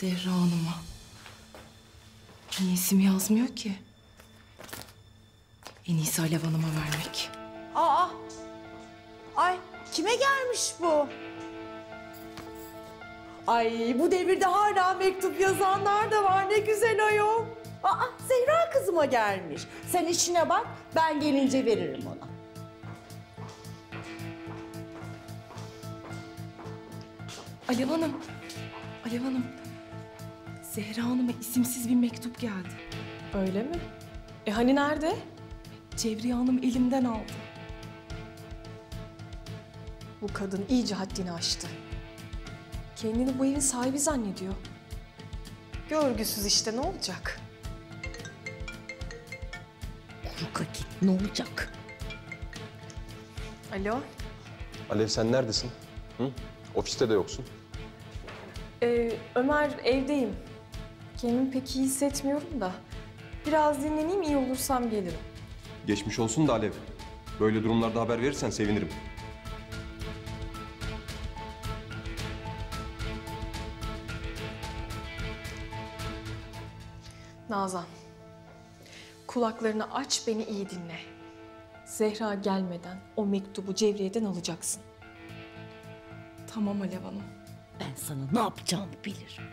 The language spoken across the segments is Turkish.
Zehra Hanım'a. Niye isim yazmıyor ki? En iyisi Alev Hanım'a vermek. Aa! Ay kime gelmiş bu? Ay bu devirde hala mektup yazanlar da var ne güzel ayol. Aa Zehra kızıma gelmiş. Sen işine bak ben gelince veririm ona. Alev Hanım, Alev Hanım. Zehra Hanım'a isimsiz bir mektup geldi. Öyle mi? E hani nerede? Cevriye Hanım elimden aldı. Bu kadın iyice haddini aştı. Kendini bu evin sahibi zannediyor. Görgüsüz işte ne olacak? Kuru git ne olacak? Alo? Alev sen neredesin? Hı? Ofiste de yoksun. Ee, Ömer evdeyim. Kendimi pek iyi hissetmiyorum da. Biraz dinleneyim iyi olursam gelirim. Geçmiş olsun da Alev. Böyle durumlarda haber verirsen sevinirim. Nazan. Kulaklarını aç beni iyi dinle. Zehra gelmeden o mektubu Cevriye'den alacaksın. Tamam Alev Hanım. Ben sana ne yapacağımı bilirim.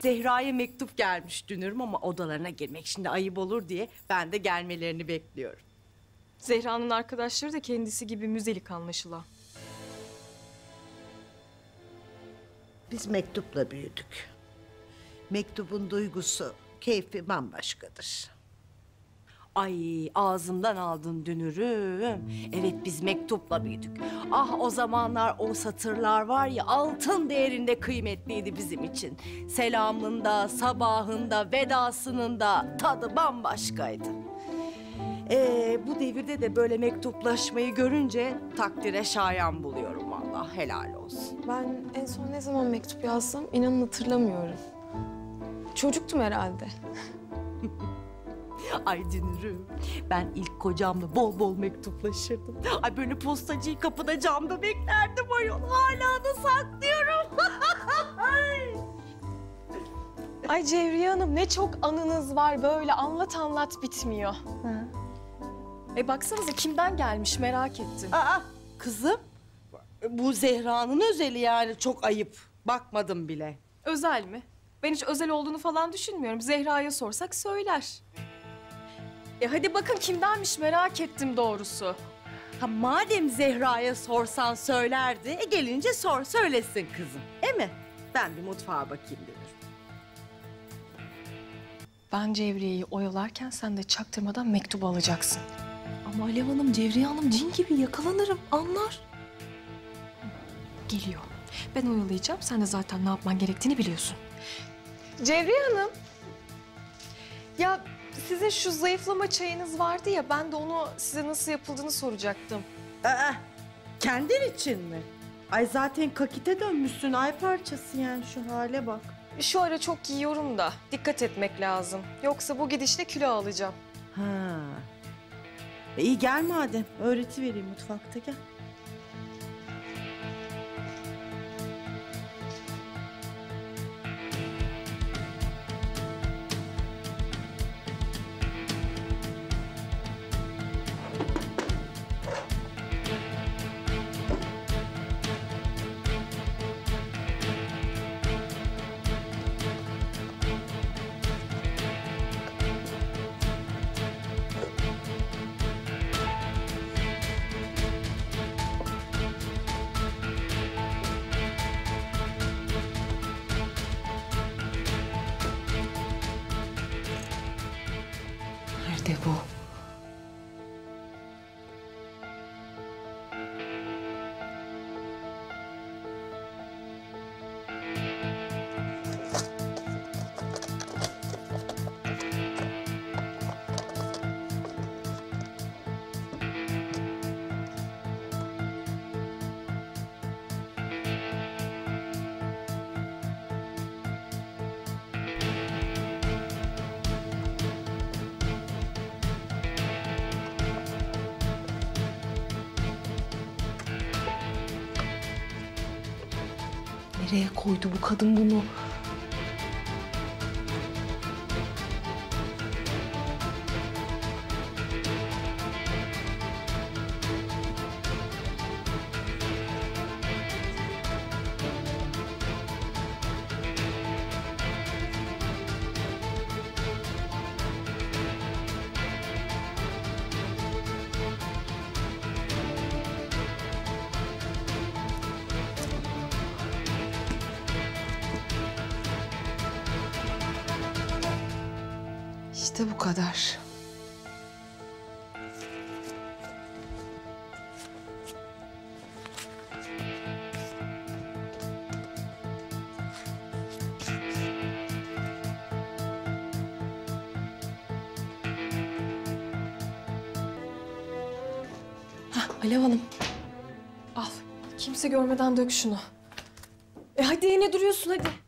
Zehra'ya mektup gelmiş dünürüm ama odalarına girmek şimdi ayıp olur diye ben de gelmelerini bekliyorum. Zehra'nın arkadaşları da kendisi gibi müzelik anlaşılan. Biz mektupla büyüdük. Mektubun duygusu, keyfi bambaşkadır. Ay ağzımdan aldın dünürüm. Evet biz mektupla büyüdük. Ah o zamanlar o satırlar var ya altın değerinde kıymetliydi bizim için. Selamında, sabahında, vedasının da tadı bambaşkaydı. Ee, bu devirde de böyle mektuplaşmayı görünce takdire şayan buluyorum vallahi helal olsun. Ben en son ne zaman mektup yazsam inanın hatırlamıyorum. Çocuktum herhalde. Ay dünürüm ben ilk kocamla bol bol mektuplaşırdım. Ay böyle postacıyı kapıda camda beklerdim ayol. Hala da saklıyorum. Ay. Cevriye Hanım ne çok anınız var böyle anlat anlat bitmiyor. E baksanıza kimden gelmiş merak ettim. Aa, kızım bu Zehra'nın özeli yani çok ayıp. Bakmadım bile. Özel mi? Ben hiç özel olduğunu falan düşünmüyorum. Zehra'ya sorsak söyler. E hadi bakın kimdenmiş merak ettim doğrusu. Ha madem Zehra'ya sorsan söylerdi, e gelince sor söylesin kızım. E mi? Ben bir mutfağa bakayım dedim. Ben Cevriye'yi oyalarken sen de çaktırmadan mektubu alacaksın. Ama Alev Hanım, Cevriye Hanım cin gibi yakalanırım, anlar. Geliyor. Ben oyalayacağım. Sen de zaten ne yapman gerektiğini biliyorsun. Cevriye Hanım. Ya sizin şu zayıflama çayınız vardı ya ben de onu size nasıl yapıldığını soracaktım. Aa, kendin için mi? Ay zaten kakite dönmüşsün ay parçası yani şu hale bak. Şu ara çok yiyorum da dikkat etmek lazım. Yoksa bu gidişle kilo alacağım. Ha. E, iyi gel madem. Öğreti vereyim mutfakta gel. Nerede bu? Nereye koydu bu kadın bunu? İşte bu kadar. Hah, Alev Hanım. Al. Kimse görmeden dök şunu. E hadi yine duruyorsun hadi.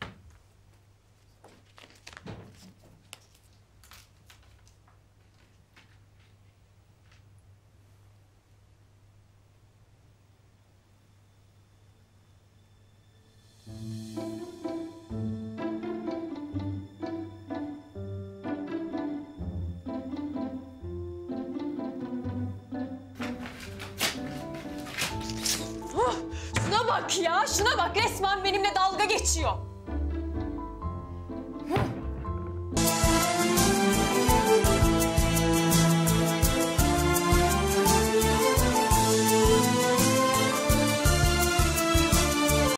Bak ya, şuna bak. Resmen benimle dalga geçiyor.